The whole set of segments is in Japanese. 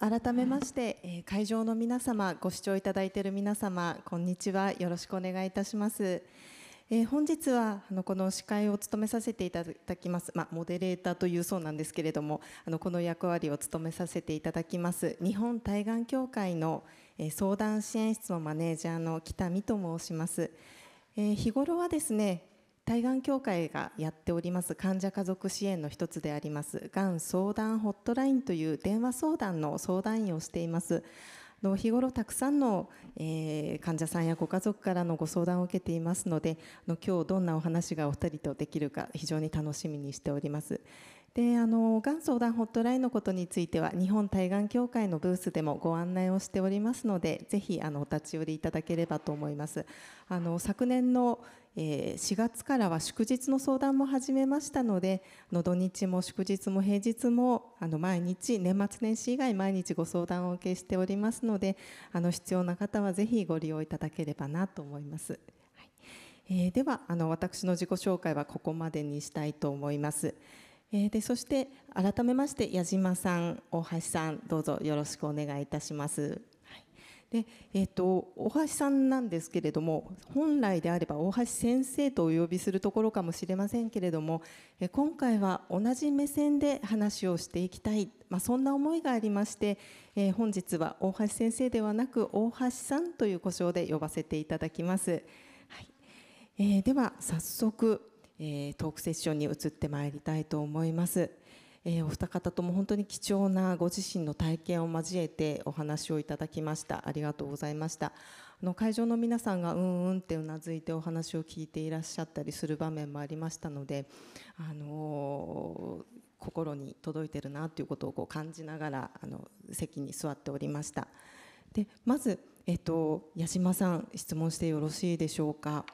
改めまして、えー、会場の皆様、ご視聴いただいている皆様、こんにちは。よろしくお願いいたします。えー、本日はあのこの司会を務めさせていただきます、まあ、モデレーターというそうなんですけれどもあのこの役割を務めさせていただきます日本対がん協会の、えー、相談支援室のマネージャーの北見と申します、えー、日頃はですね対がん協会がやっております患者家族支援の一つでありますがん相談ホットラインという電話相談の相談員をしています。の日頃たくさんの、えー、患者さんやご家族からのご相談を受けていますのでの今日どんなお話がお二人とできるか非常に楽しみにしております。であのがん相談ホットラインのことについては日本対がん協会のブースでもご案内をしておりますのでぜひあのお立ち寄りいただければと思いますあの昨年の、えー、4月からは祝日の相談も始めましたので土日も祝日も平日もあの毎日年末年始以外毎日ご相談をお受けしておりますのであの必要な方はぜひご利用いただければなと思います。はいえー、ではあの私の自己紹介はここまでにしたいと思います。えー、でそして改めまして矢島さん大橋さんどうぞよろしくお願いいたします。でえーと、大橋さんなんですけれども本来であれば大橋先生とお呼びするところかもしれませんけれども、え今回は同じ目線で話をしていきたい、まあ、そんな思いがありまして、えー、本日は大橋先生ではなく大橋さんという呼称で呼ばせていただきます。はいえー、では早速えー、トークセッションに移ってまいりたいと思います。え、お二方とも本当に貴重なご自身の体験を交えてお話をいただきました。ありがとうございました。あの会場の皆さんがうんうんってうなずいてお話を聞いていらっしゃったりする場面もありましたのであの、心に届いてるなということをこう感じながらあの席に座っておりました。でまず、えっと、矢島さん質問してよろしいでしょうか？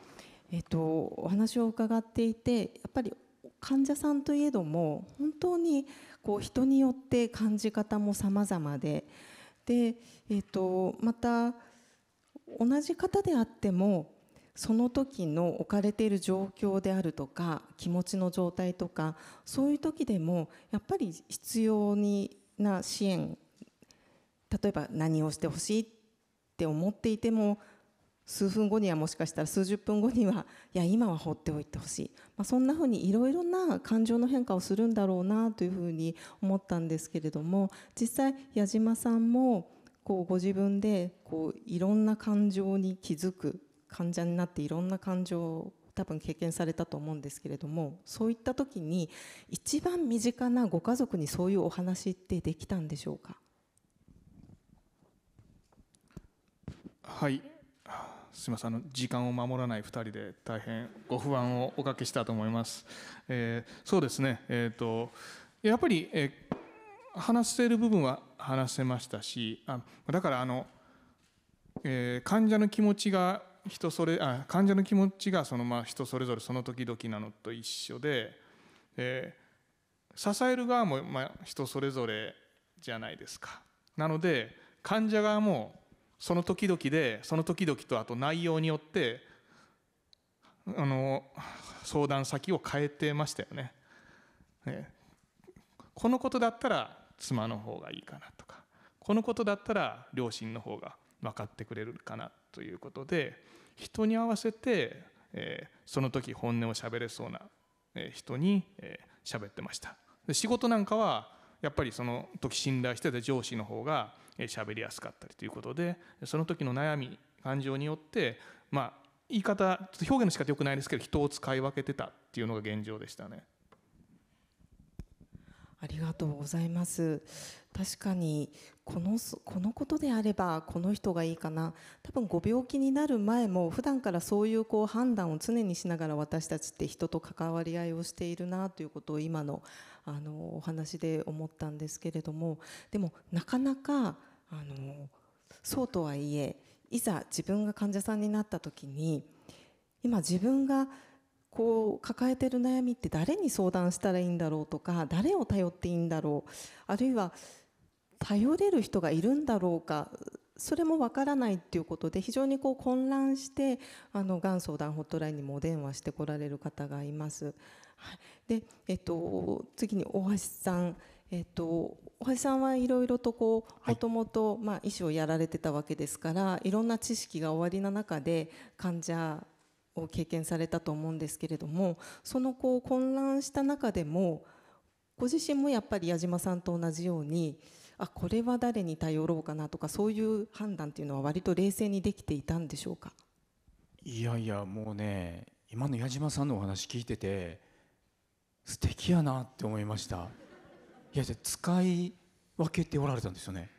えっと、お話を伺っていてやっぱり患者さんといえども本当にこう人によって感じ方も様々でで、えっと、また同じ方であってもその時の置かれている状況であるとか気持ちの状態とかそういう時でもやっぱり必要にな支援例えば何をしてほしいって思っていても数分後にはもしかしたら数十分後にはいや今は放っておいてほしい、まあ、そんなふうにいろいろな感情の変化をするんだろうなというふうに思ったんですけれども実際矢島さんもこうご自分でこういろんな感情に気づく患者になっていろんな感情を多分経験されたと思うんですけれどもそういった時に一番身近なご家族にそういうお話ってできたんでしょうか？はい。すみませんあの時間を守らない2人で大変ご不安をおかけしたと思います。えー、そうですね、えーと、やっぱり、えー、話せる部分は話せましたしあだからあの、えー、患者の気持ちが人それあ患者の気持ちがその、まあ、人それぞれその時々なのと一緒で、えー、支える側も、まあ、人それぞれじゃないですか。なので患者側もその時々でその時々とあと内容によってあの相談先を変えてましたよね。ねこのことだったら妻の方がいいかなとかこのことだったら両親の方が分かってくれるかなということで人に合わせて、えー、その時本音を喋れそうな人に喋、えー、ってましたで仕事なんかはやっぱりその時信頼してた上司の方が喋りやすかったりということでその時の悩み感情によってまあ言い方表現の仕方良くないですけど人を使い分けてたっていうのが現状でしたね。ありがとうございます。確かにこのこのことであればこの人がいいかな多分ご病気になる前も普段からそういうこう判断を常にしながら私たちって人と関わり合いをしているなということを今のあのお話で思ったんですけれどもでもなかなかあのそうとはいえいざ自分が患者さんになった時に今自分がこう抱えてる悩みって誰に相談したらいいんだろうとか誰を頼っていいんだろうあるいは頼れる人がいるんだろうかそれもわからないっていうことで非常にこう混乱してあのがん相談ホットラインにもお電話してこられる方がいます。はい、で、えっと、次に大橋さん、えっと、大橋さんはいろいろとこうもともとまあ医師をやられてたわけですからいろんな知識がおありな中で患者を経験されたと思うんですけれどもそのこう混乱した中でもご自身もやっぱり矢島さんと同じようにあこれは誰に頼ろうかなとかそういう判断っていうのは割と冷静にできていたんでしょうか？いやいやもうね今の矢島さんのお話聞いてて素敵やなって思いました。いやじゃ使い分けておられたんですよね。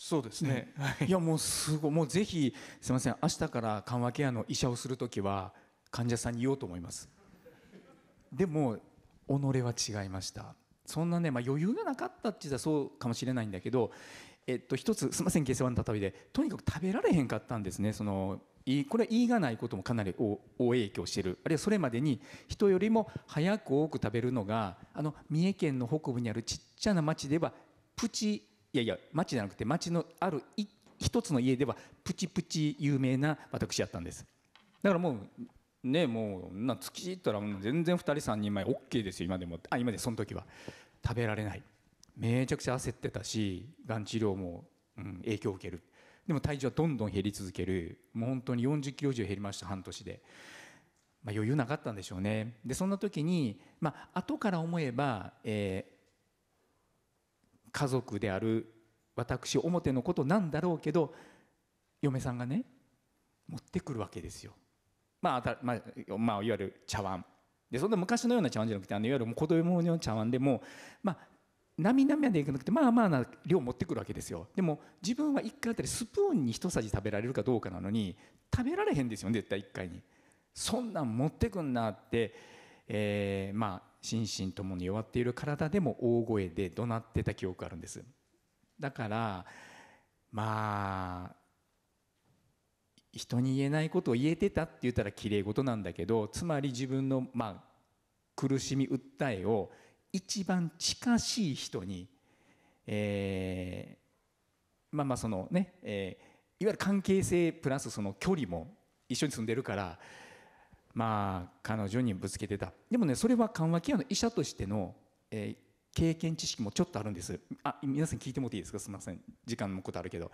そうですね、ね、い。やもうすごいもうぜひすみません明日から緩和ケアの医者をする時は患者さんに言おうと思います。でも己は違いました。そんなね、まあ、余裕がなかったって言ったらそうかもしれないんだけどえっと一つすみません下世話のたたびでとにかく食べられへんかったんですね。そのこれ言いがないこともかなり大影響している。あるいはそれまでに人よりも早く多く食べるのがあの三重県の北部にあるちっちゃな町ではプチいやいや町じゃなくて町のある一つの家ではプチプチ有名な私やったんです。だからもうねもうな月いったら全然2人3人前 OK ですよ今でも。あ今でその時は。食べられない。めちゃくちゃ焦ってたしがん治療も、うん、影響を受ける。でも体重はどんどん減り続ける。もう本当に40キロ以上減りました半年で、まあ、余裕なかったんでしょうね。でそんな時に、まあ後から思えば、えー、家族である私表のことなんだろうけど嫁さんがね持ってくるわけですよ。まあ、まあ、まあ、いわゆる茶碗。でそんな昔のような茶碗じゃなくてあのいわゆる子供の茶碗でも、まあ、なみなみまでいかなくてまあまあな量持ってくるわけですよ。でも自分は1回あたりスプーンに一さじ食べられるかどうかなのに食べられへんですよね絶対1回に。そんなん持ってくんなって、えー、まあ心身ともに弱っている体でも大声で怒鳴ってた記憶があるんです。だからまあ人に言えないことを言えてたって言ったらきれい事なんだけどつまり自分のまあ苦しみ訴えを一番近しい人に、えー、まあまあそのね、えー、いわゆる関係性プラスその距離も一緒に住んでるからまあ彼女にぶつけてた。でもねそれは緩和ケアの医者としての、えー、経験知識もちょっとあるんです。あ皆さん聞いてもいいですか？すみません。時間のことあるけど。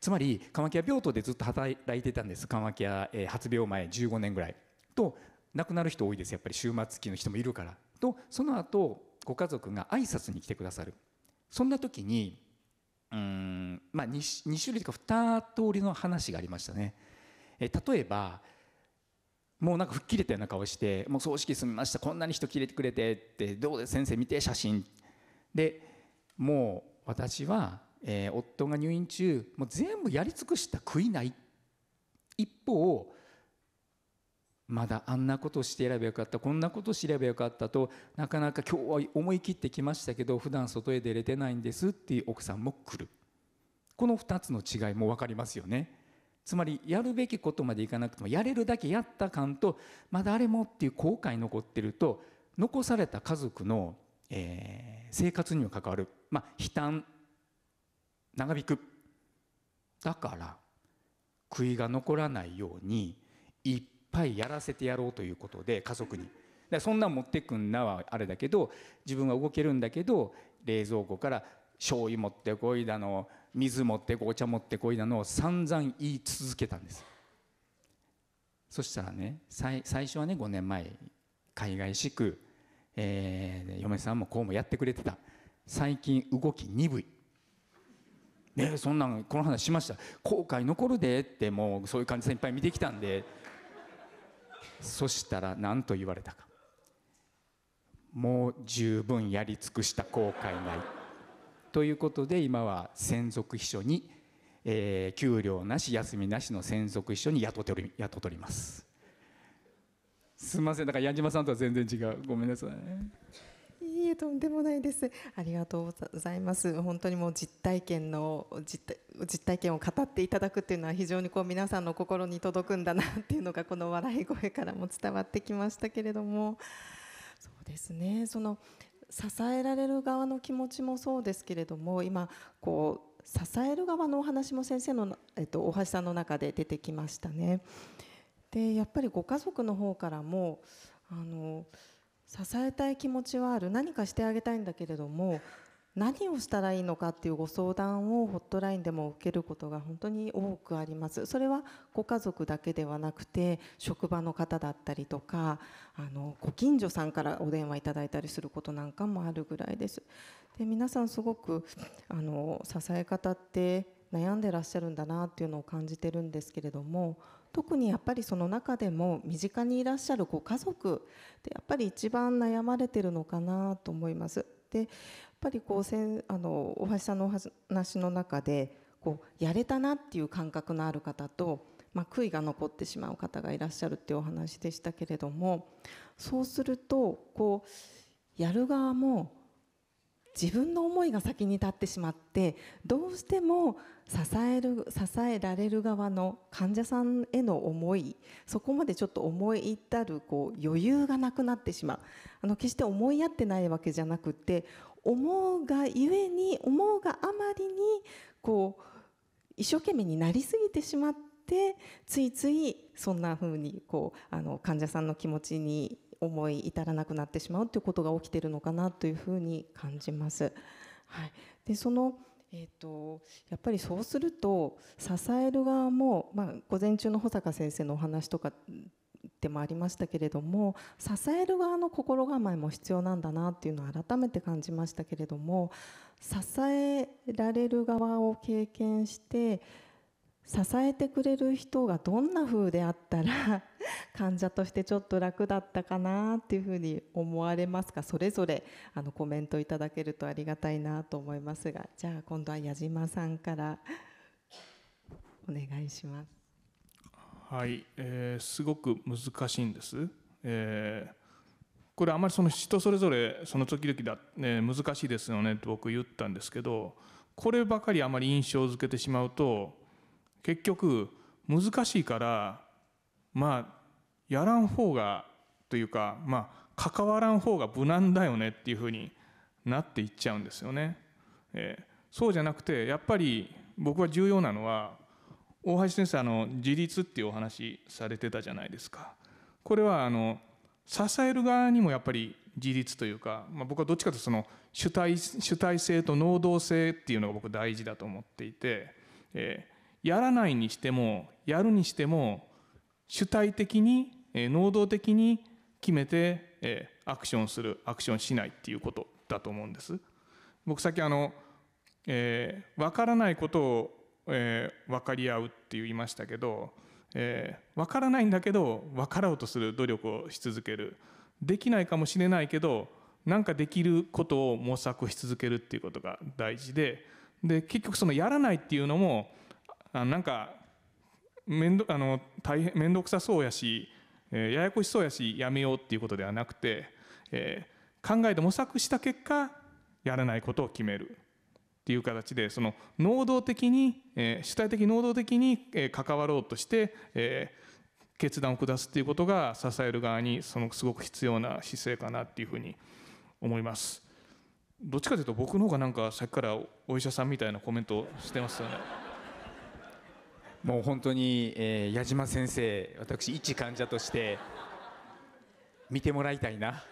つまり緩和ケア病棟でずっと働いてたんです。緩和ケア、えー、発病前15年ぐらいと亡くなる人多いです。やっぱり終末期の人もいるから。とその後ご家族が挨拶に来てくださる。そんな時にうん、まあ2、2, 種類とか2通りの話がありましたね。え例えばもうなんか吹っ切れたような顔して「もう葬式済みましたこんなに人切れてくれて」って「どうです先生見て写真」でもう私は、えー、夫が入院中もう全部やり尽くした悔いない。一方まだあんなことしてやればよかったこんなことしてればよかったとなかなか今日は思い切ってきましたけど普段外へ出れてないんですっていう奥さんも来る。この2つの違いも分かりますよね。つまりやるべきことまでいかなくてもやれるだけやった感とまだあれもっていう後悔残ってると残された家族の、えー、生活にも関わる、まあ、悲嘆長引く。だから悔いが残らないように一ぱいやらせてやろうということで家族に。だそんなん持ってくんなはあれだけど自分は動けるんだけど冷蔵庫から醤油持ってこいだの水持ってこお茶持ってこいだのを散々言い続けたんです。そしたらね最初はね5年前海外しく、えー、嫁さんもこうもやってくれてた。最近動き鈍い。ねそんなんこの話しました。後悔残るでってもうそういう感じでいっぱい見てきたんで。そしたら何と言われたか。もう十分やり尽くした後悔ない。ということで今は専属秘書に、えー、給料なし休みなしの専属秘書に雇っており雇っております。すみません。だから矢島さんとは全然違う。ごめんなさい。いいえとんでもないです。ありがとうございます。本当にもう実体験の実体実体験を語っていただくっていうのは非常にこう皆さんの心に届くんだなっていうのがこの笑い声からも伝わってきましたけれども。そうですね。その支えられる側の気持ちもそうですけれども今こう支える側のお話も先生の、えっと、大橋さんの中で出てきましたね。でやっぱりご家族の方からもあの支えたい気持ちはある何かしてあげたいんだけれども何をしたらいいのかっていうご相談をホットラインでも受けることが本当に多くありますそれはご家族だけではなくて職場の方だったりとかあのご近所さんからお電話いただいたりすることなんかもあるぐらいですで皆さんすごくあの支え方って悩んでらっしゃるんだなっていうのを感じてるんですけれども特にやっぱりその中でも身近にいらっしゃるご家族でやっぱり一番悩まれてるのかなと思います。でやっぱりこうせんあの大橋さんのお話の中でこうやれたなっていう感覚のある方と、まあ、悔いが残ってしまう方がいらっしゃるっていうお話でしたけれどもそうするとこうやる側も自分の思いが先に立ってしまってどうしても支える支えられる側の患者さんへの思いそこまでちょっと思い至るこう余裕がなくなってしまう。あの決して思いやってないわけじゃなくて思うがゆえに思うがあまりにこう一生懸命になりすぎてしまってついついそんな風にこうあの患者さんの気持ちに思い至らなくなってしまうということが起きているのかなというふうに感じます。はい、でそのえーと、やっぱりそうすると支える側も、まあ、午前中の保坂先生のお話とかでもありましたけれども支える側の心構えも必要なんだなっていうのを改めて感じましたけれども支えられる側を経験して支えてくれる人がどんな風であったら患者としてちょっと楽だったかなっていうふうに思われますかそれぞれあのコメントいただけるとありがたいなと思いますがじゃあ今度は矢島さんからお願いします。はい、えー、すごく難しいんです。えー、これあまりその人それぞれその時々だ、ね、難しいですよねと僕言ったんですけどこればかりあまり印象づけてしまうと結局難しいからまあやらん方がというかまあ関わらん方が無難だよねっていうふうになっていっちゃうんですよね。えー、そうじゃなくてやっぱり僕は重要なのは大橋先生あの自立っていうお話されてたじゃないですか。これはあの支える側にもやっぱり自立というか、まあ、僕はどっちかというとその主体主体性と能動性っていうのが僕大事だと思っていて、えー、やらないにしてもやるにしても主体的にえ能動的に決めてえアクションするアクションしないっていうことだと思うんです。僕さっきあの、えー、分からないことを、えー、分かり合うって言いましたけど、えー、分からないんだけど分かろうとする努力をし続けるできないかもしれないけどなんかできることを模索し続けるっていうことが大事でで結局そのやらないっていうのもあなんか面倒あの大変面倒くさそうやし、え、ややこしそうやしやめようっていうことではなくて、え、考えて模索した結果やらないことを決めるっていう形でその能動的に、え、主体的能動的に、え、関わろうとして、え、決断を下すっていうことが支える側にそのすごく必要な姿勢かなっていうふうに思います。どっちかというと僕の方がなんかさっきからお医者さんみたいなコメントしてますよね。もう本当に、えー、矢島先生私一患者として見てもらいたいな。あ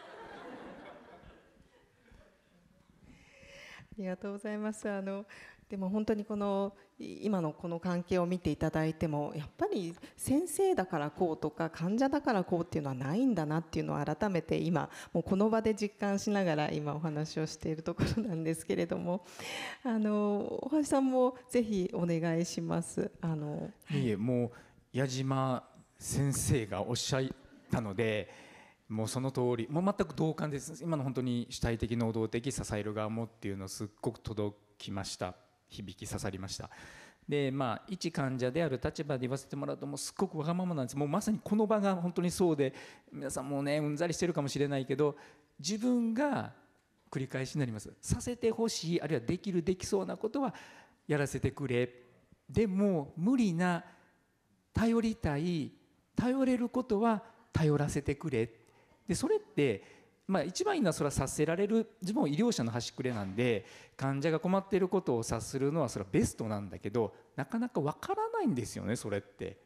りがとうございます。あのでも本当にこの今のこの関係を見ていただいてもやっぱり先生だからこうとか患者だからこうっていうのはないんだなっていうのを改めて今もうこの場で実感しながら今お話をしているところなんですけれどもあの大橋さんもぜひお願いします。あのいえもう矢島先生がおっしゃったのでもうその通りもう全く同感です今の本当に主体的能動的支える側もっていうのすっごく届きました。響き刺さりました。でまあ一患者である立場で言わせてもらうともうすっごくわがままなんです。もうまさにこの場が本当にそうで皆さんもうねうんざりしてるかもしれないけど自分が繰り返しになります。させてほしいあるいはできるできそうなことはやらせてくれ。でも無理な頼りたい頼れることは頼らせてくれ。でそれってまあ、一番いいのはそれは察せられる自分も医療者の端くれなんで患者が困っていることを察するのはそれはベストなんだけどなかなか分からないんですよねそれって。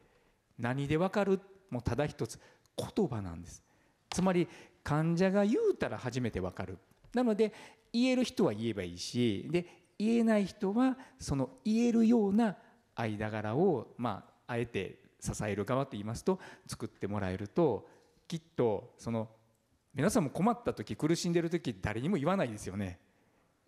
何で分かる？もうただ一つ言葉なんです。つまり患者が言うたら初めて分かる。なので言える人は言えばいいしで言えない人はその言えるような間柄をまああえて支える側と言いますと作ってもらえるときっとその皆さんも困った時苦しんでる時誰にも言わないですよね。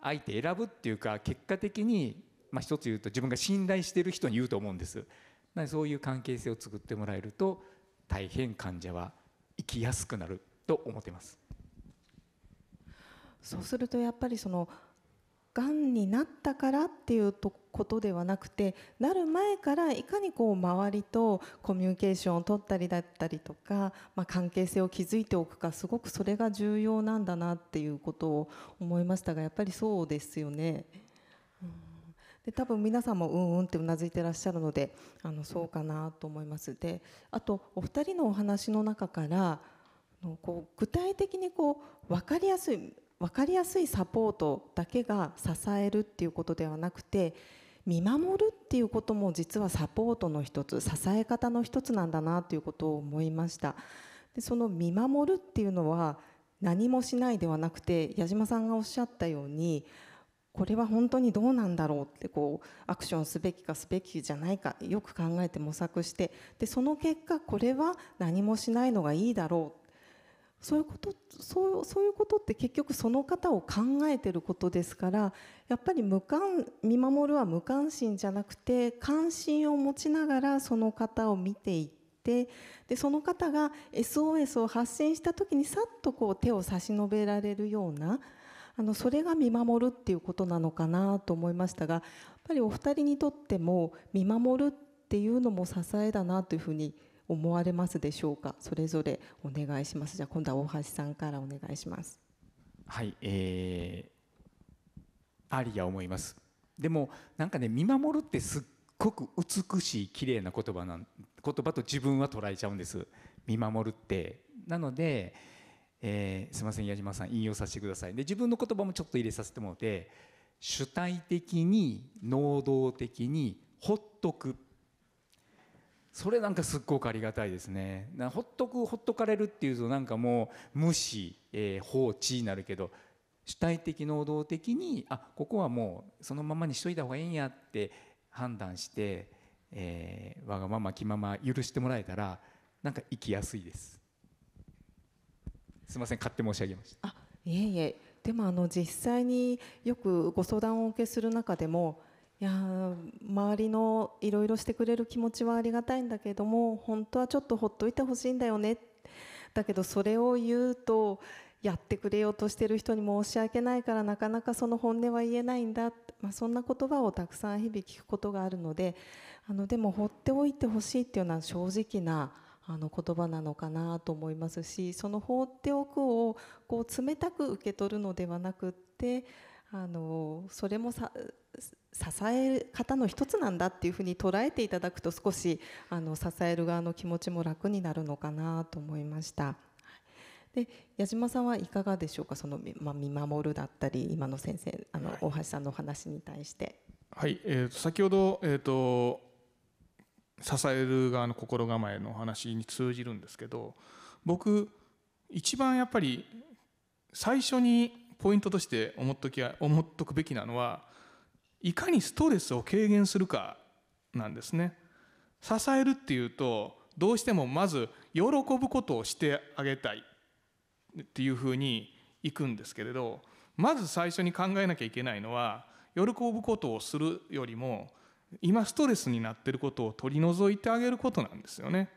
相手選ぶっていうか結果的にまあ一つ言うと自分が信頼してる人に言うと思うんです。なのでそういう関係性を作ってもらえると大変患者は生きやすくなると思ってます。そうするとやっぱりそのがんになったからっていうことではなくてなる前からいかにこう周りとコミュニケーションを取ったりだったりとか、まあ、関係性を築いておくかすごくそれが重要なんだなっていうことを思いましたがやっぱりそうですよね。で多分皆さんもうんうんってうなずいてらっしゃるのであのそうかなと思いますであとお二人のお話の中からこう具体的にこう分かりやすい分かりやすいサポートだけが支えるっていうことではなくて見守るっていうことも実はサポートの一つ支え方の一つなんだなということを思いました。でその見守るっていうのは何もしないではなくて矢島さんがおっしゃったようにこれは本当にどうなんだろうってこうアクションすべきかすべきじゃないかよく考えて模索してでその結果これは何もしないのがいいだろうそういうことそうそういうことって結局その方を考えてることですからやっぱり無関見守るは無関心じゃなくて関心を持ちながらその方を見ていってでその方が SOS を発信した時にさっとこう手を差し伸べられるようなあのそれが見守るっていうことなのかなと思いましたがやっぱりお二人にとっても見守るっていうのも支えだなというふうに思われますでしょうか？それぞれお願いします。じゃあ今度は大橋さんからお願いします。はいえー、ありや思います。でもなんかね見守るってすっごく美しい綺麗な言葉なん言葉と自分は捉えちゃうんです。見守るって。なので、えー、すみません矢島さん引用させてください。で自分の言葉もちょっと入れさせてもらって主体的に能動的にほっとくそれなんかすっごくありがたいですね。ほっとくほっとかれるっていうとなんかもう無視、えー、放置になるけど主体的能動的にあここはもうそのままにしといた方がいいんやって判断して、えー、わがまま気まま許してもらえたらなんか生きやすいです。すみません勝手申し上げました。あいえいえ。でもあの実際によくご相談をお受けする中でもいや周りのいろいろしてくれる気持ちはありがたいんだけども本当はちょっとほっといてほしいんだよね。だけどそれを言うとやってくれようとしてる人に申し訳ないからなかなかその本音は言えないんだ、まあ、そんな言葉をたくさん日々聞くことがあるのであのでも放っておいてほしいっていうのは正直なあの言葉なのかなと思いますしその放っておくをこう冷たく受け取るのではなくってあのそれもさ支え方の一つなんだっていうふうに捉えていただくと少しあの支える側の気持ちも楽になるのかなと思いました。で矢島さんはいかがでしょうか？その、まあ、見守るだったり今の先生あの、大橋さんのお話に対して。はい、えー、先ほど、えーと、支える側の心構えの話に通じるんですけど僕一番やっぱり最初にポイントとして思っとき思っとくべきなのはいかにストレスを軽減するかなんですね。支えるっていうとどうしてもまず喜ぶことをしてあげたいっていうふうにいくんですけれどまず最初に考えなきゃいけないのは喜ぶことをするよりも今ストレスになってることを取り除いてあげることなんですよね。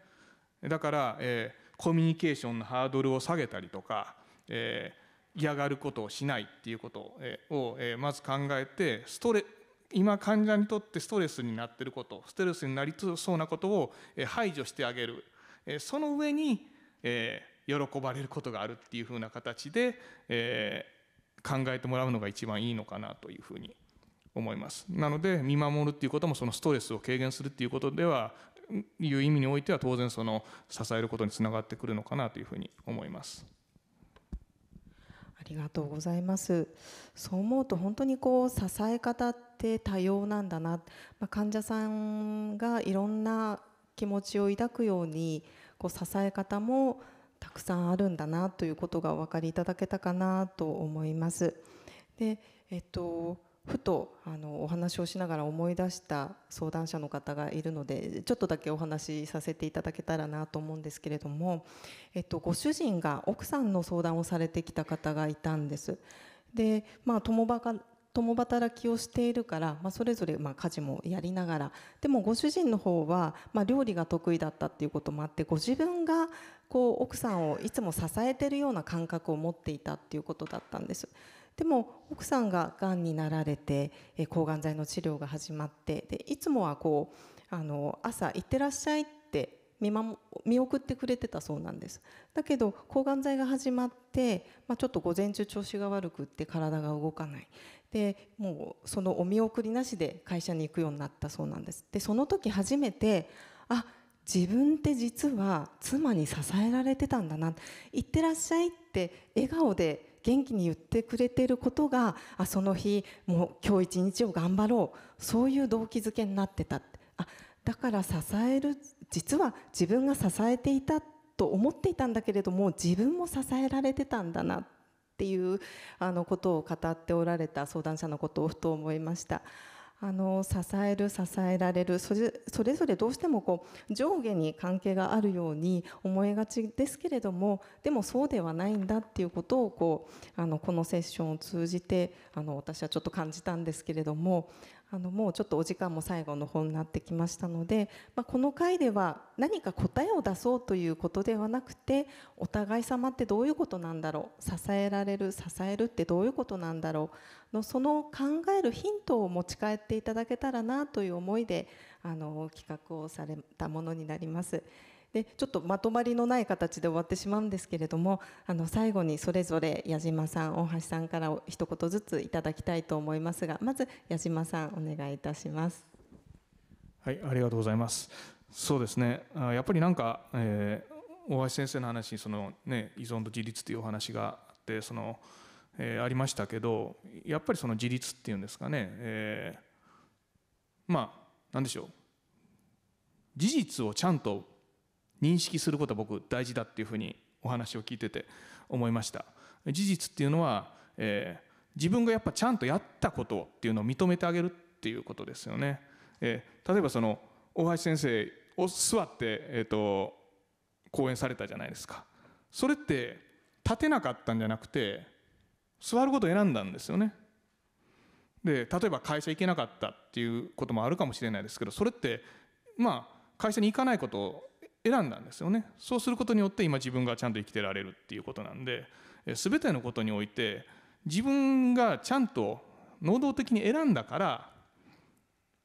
だから、えー、コミュニケーションのハードルを下げたりとか、えー、嫌がることをしないっていうことを、えー、まず考えてストレ今患者にとってストレスになってることストレスになりそうなことを排除してあげるその上に喜ばれることがあるっていうふうな形で考えてもらうのが一番いいのかなというふうに思いますなので見守るっていうこともそのストレスを軽減するっていうことではいう意味においては当然その支えることにつながってくるのかなというふうに思います。ありがとうございますそう思うと本当にこう支え方って多様なんだな、まあ、患者さんがいろんな気持ちを抱くようにこう支え方もたくさんあるんだなということがお分かりいただけたかなと思います。でえっとふとあのお話をしながら思い出した相談者の方がいるのでちょっとだけお話しさせていただけたらなと思うんですけれども、えっと、ご主人が奥さんの相談をされてきた方がいたんです。でまあ、共共働きをしているから、まあ、それぞれま家事もやりながらでもご主人の方はま料理が得意だったっていうこともあってご自分がこう奥さんをいつも支えているような感覚を持っていたっていうことだったんです。でも奥さんががんになられて抗がん剤の治療が始まってでいつもはこうあの朝行ってらっしゃいって見守見送ってくれてたそうなんです。だけど抗がん剤が始まって、まあ、ちょっと午前中調子が悪くって体が動かない。でもうそのお見送りなしで会社に行くようになったそうなんです。でその時初めてあ自分って実は妻に支えられてたんだな。行ってらっしゃいって笑顔で元気に言ってくれてることがあその日もう今日一日を頑張ろうそういう動機づけになってたあだから支える実は自分が支えていたと思っていたんだけれども自分も支えられてたんだなっていうあのことを語っておられた相談者のことをふと思いました。あの支える支えられる。それそれぞれどうしてもこう上下に関係があるように思いがちですけれどもでもそうではないんだっていうことをこうあのこのセッションを通じてあの私はちょっと感じたんですけれどもあのもうちょっとお時間も最後の方になってきましたので、まあ、この回では何か答えを出そうということではなくてお互い様ってどういうことなんだろう支えられる支えるってどういうことなんだろうのその考えるヒントを持ち帰っていただけたらなという思いであの企画をされたものになります。でちょっとまとまりのない形で終わってしまうんですけれどもあの最後にそれぞれ矢島さん大橋さんから一言ずついただきたいと思いますがまず矢島さんお願いいたします。はいありがとうございます。そうですねやっぱりなんか、えー、大橋先生の話にその、ね、依存と自立というお話があってその、えー、ありましたけどやっぱりその自立っていうんですかね、えー、まあ何でしょう事実をちゃんと認識することは僕大事だっていうふうにお話を聞いてて思いました。事実っていうのは、えー、自分がやっぱちゃんとやったことっていうのを認めてあげるっていうことですよね、えー、例えばその大橋先生を座って、えーと、講演されたじゃないですか。それって立てなかったんじゃなくて座ることを選んだんですよね。で例えば会社行けなかったっていうこともあるかもしれないですけどそれってまあ会社に行かないことを選んだんですよね。そうすることによって今自分がちゃんと生きてられるっていうことなんで全てのことにおいて自分がちゃんと能動的に選んだから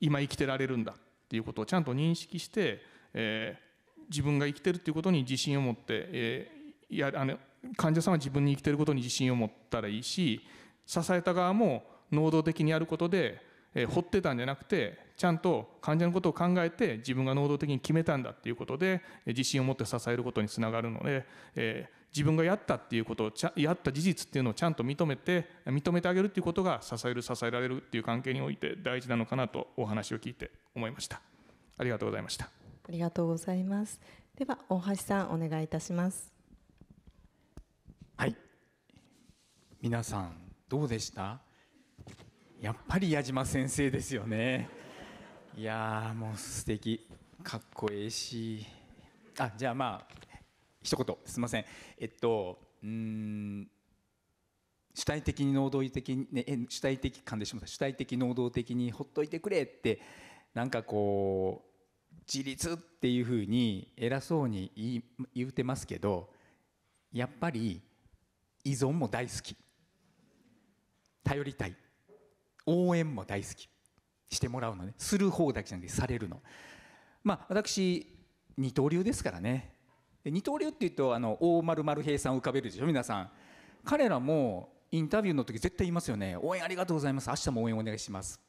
今生きてられるんだっていうことをちゃんと認識して、えー、自分が生きてるっていうことに自信を持って、えー、やあの患者さんは自分に生きてることに自信を持ったらいいし支えた側も能動的にやることでえー、掘ってたんじゃなくてちゃんと患者のことを考えて自分が能動的に決めたんだっていうことで自信を持って支えることにつながるので、えー、自分がやったっていうことをちゃやった事実っていうのをちゃんと認めて認めてあげるっていうことが支える支えられるっていう関係において大事なのかなとお話を聞いて思いました。ありがとうございました。ありがとうございます。では大橋さんお願いいたします。はい。皆さんどうでした？やっぱり矢島先生ですよねいやもう素敵。かっこいいし。あじゃあまあ一言。すみません。えっとうん主体的に能動的に、ね、主体的感でしまった。主体的能動的にほっといてくれってなんかこう自立っていうふうに偉そうに言言うてますけどやっぱり依存も大好き。頼りたい。応援も大好き。してもらうのね。する方だけじゃなくてされるの。まあ私二刀流ですからね。二刀流っていうとあの大丸丸平さんを浮かべるでしょ？皆さん。彼らもインタビューの時絶対言いますよね。応援ありがとうございます。明日も応援お願いします。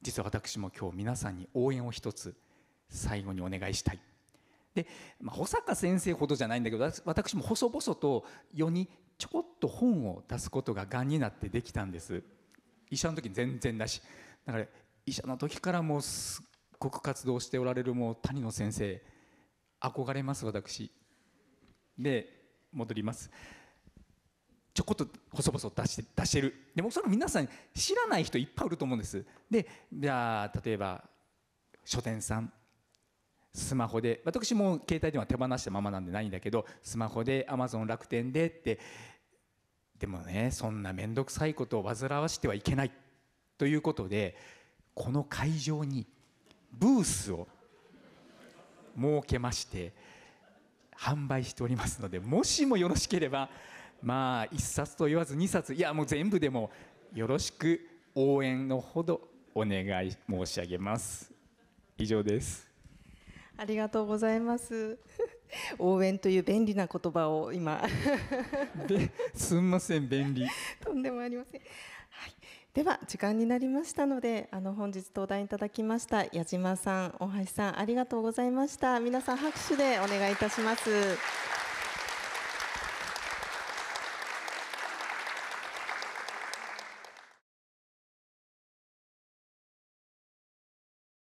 実は私も今日皆さんに応援を一つ最後にお願いしたい。で、まあ、保坂先生ほどじゃないんだけど私も細々と世にちょこっと本を出すことががんになってできたんです。医者の時全然だし。だから医者の時からもうすっごく活動しておられるもう谷野先生憧れます私。で戻ります。ちょこっと細々出して出してる。でもそれ皆さん知らない人いっぱいいると思うんです。でじゃあ例えば書店さんスマホで私も携帯電話手放したままなんでないんだけどスマホでアマゾン楽天でってでもねそんな面倒くさいことを煩わしてはいけない。ということでこの会場にブースを設けまして販売しておりますのでもしもよろしければまあ1冊と言わず2冊いやもう全部でもよろしく応援のほどお願い申し上げます。以上です。ありがとうございます。応援という便利な言葉を今。ですんません便利。とんでもありません、はい、では時間になりましたのであの本日登壇いただきました矢島さん大橋さんありがとうございました。皆さん拍手でお願いいたします。